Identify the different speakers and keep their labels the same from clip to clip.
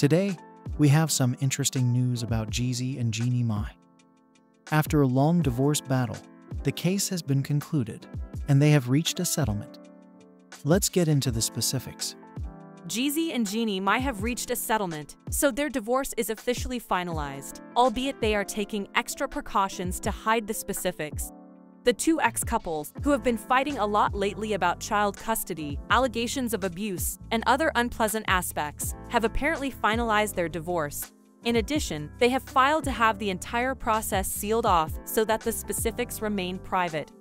Speaker 1: Today, we have some interesting news about Jeezy and Jeannie Mai. After a long divorce battle, the case has been concluded, and they have reached a settlement. Let's get into the specifics.
Speaker 2: Jeezy and Jeannie Mai have reached a settlement, so their divorce is officially finalized, albeit they are taking extra precautions to hide the specifics. The two ex-couples, who have been fighting a lot lately about child custody, allegations of abuse, and other unpleasant aspects, have apparently finalized their divorce. In addition, they have filed to have the entire process sealed off so that the specifics remain private.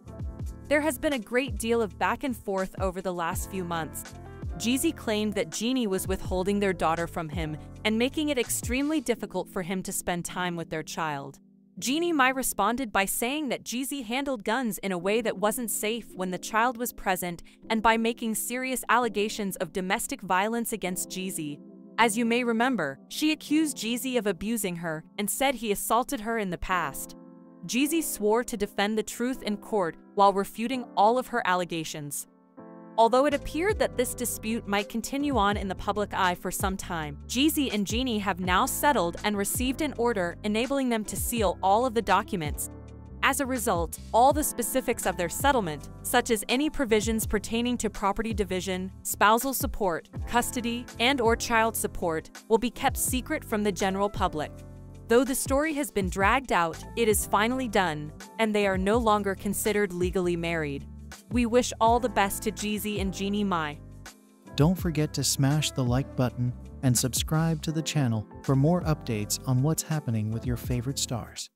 Speaker 2: There has been a great deal of back and forth over the last few months. Jeezy claimed that Jeannie was withholding their daughter from him and making it extremely difficult for him to spend time with their child. Jeannie Mai responded by saying that Jeezy handled guns in a way that wasn't safe when the child was present and by making serious allegations of domestic violence against Jeezy. As you may remember, she accused Jeezy of abusing her and said he assaulted her in the past. Jeezy swore to defend the truth in court while refuting all of her allegations. Although it appeared that this dispute might continue on in the public eye for some time, Jeezy and Jeannie have now settled and received an order enabling them to seal all of the documents. As a result, all the specifics of their settlement, such as any provisions pertaining to property division, spousal support, custody, and or child support, will be kept secret from the general public. Though the story has been dragged out, it is finally done, and they are no longer considered legally married. We wish all the best to Jeezy and Jeannie Mai.
Speaker 1: Don't forget to smash the like button and subscribe to the channel for more updates on what's happening with your favorite stars.